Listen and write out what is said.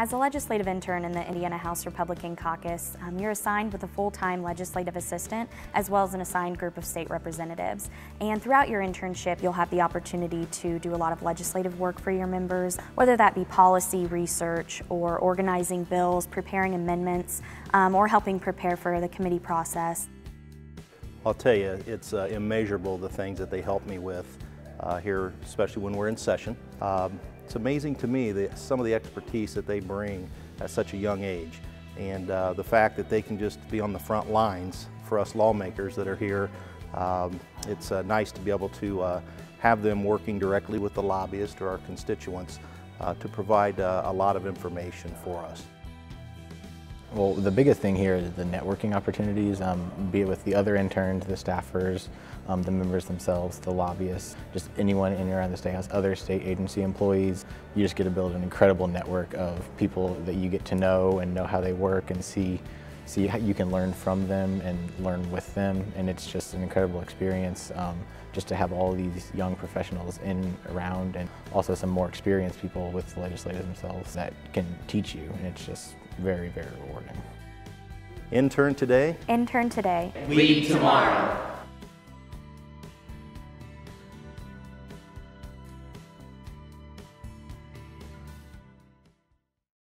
As a legislative intern in the Indiana House Republican Caucus, um, you're assigned with a full-time legislative assistant as well as an assigned group of state representatives. And throughout your internship, you'll have the opportunity to do a lot of legislative work for your members, whether that be policy research or organizing bills, preparing amendments, um, or helping prepare for the committee process. I'll tell you, it's uh, immeasurable the things that they help me with uh, here, especially when we're in session. Um, it's amazing to me that some of the expertise that they bring at such a young age and uh, the fact that they can just be on the front lines for us lawmakers that are here. Um, it's uh, nice to be able to uh, have them working directly with the lobbyists or our constituents uh, to provide uh, a lot of information for us. Well, the biggest thing here is the networking opportunities, um, be it with the other interns, the staffers, um, the members themselves, the lobbyists, just anyone in and around the State House, other state agency employees. You just get to build an incredible network of people that you get to know and know how they work and see see how you can learn from them and learn with them and it's just an incredible experience um, just to have all these young professionals in around and also some more experienced people with the legislators themselves that can teach you and it's just very very rewarding. Intern today. Intern today. Lead tomorrow.